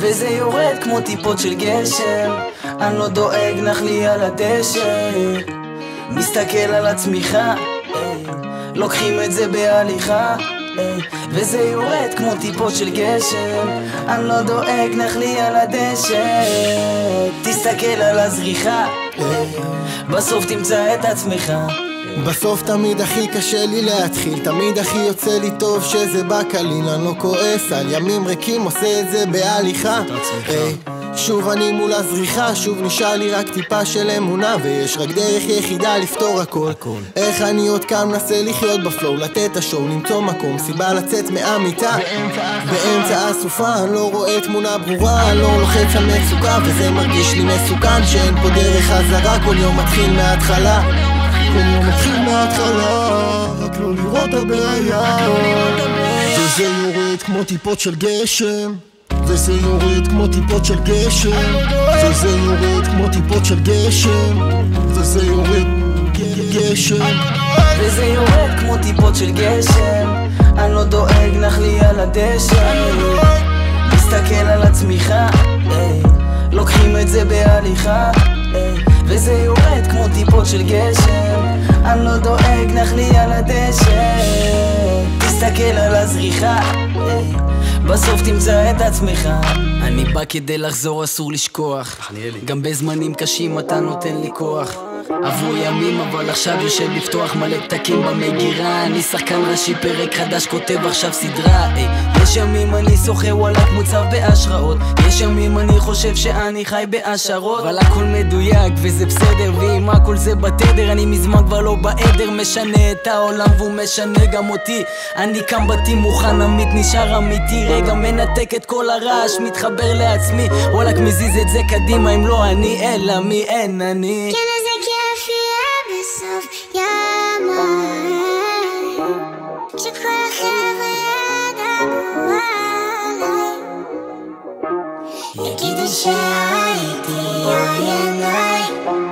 וזה יורד כמו טיפות של גשם אני לא דואג, נח לי על הדשא. מסתכל על הצמיחה לוקחים את זה בהליכה וזה יורד כמו טיפות של גשם אני לא דואג, נח לי על הדשא. תסתכל על הזריחה בסוף תמצא את עצמך בסוף תמיד הכי קשה לי להתחיל תמיד הכי יוצא לי טוב שזה בא קליל אני לא כועס על ימים ריקים עושה את זה בהליכה. היי, שוב אני מול הזריחה שוב נשאר לי רק טיפה של אמונה ויש רק דרך יחידה לפתור הכל. איך אני עוד כאן מנסה לחיות בפלואו לתת השואו למצוא מקום סיבה לצאת מהמיטה. באמצע הסופה. אני לא רואה תמונה ברורה אני לא לוחץ על מצוקה וזה מרגיש לי מסוכן שאין פה דרך חזרה כל יום מתחיל מההתחלה כל יום מתחיל מההתחלה, רק לא לראות הבעיה וזה יורד כמו טיפות של גשם וזה יורד כמו טיפות של גשם וזה יורד כמו טיפות של גשם וזה יורד גשם. וזה יורד כמו טיפות של גשם אני לא דואג, נח לי על הדשא. מסתכל על הצמיחה לוקחים את זה בהליכה טיפות של גשם. אני לא דואג, נח לי על הדשא. תסתכל על הזריחה בסוף תמצא את עצמך. אני בא כדי לחזור, אסור לשכוח. גם בזמנים קשים אתה נותן לי כוח עברו ימים אבל עכשיו יושב לפתוח מלא פתקים במגירה. אני שחקן ראשי פרק חדש כותב עכשיו סדרה אי. יש ימים אני שוחה וואלכ מוצב בהשראות. יש ימים אני חושב שאני חי בהשערות. אבל הכל מדויק וזה בסדר ואם הכל זה בתדר אני מזמן כבר לא בעדר. משנה את העולם והוא משנה גם אותי. אני קם בתים מוכן עמית נשאר אמיתי. רגע מנתק את כל הרעש מתחבר לעצמי. וואלכ מזיז את זה קדימה אם לא אני אלא מי אין אני я Чехахевая добывалай Які дешевый ты, я иной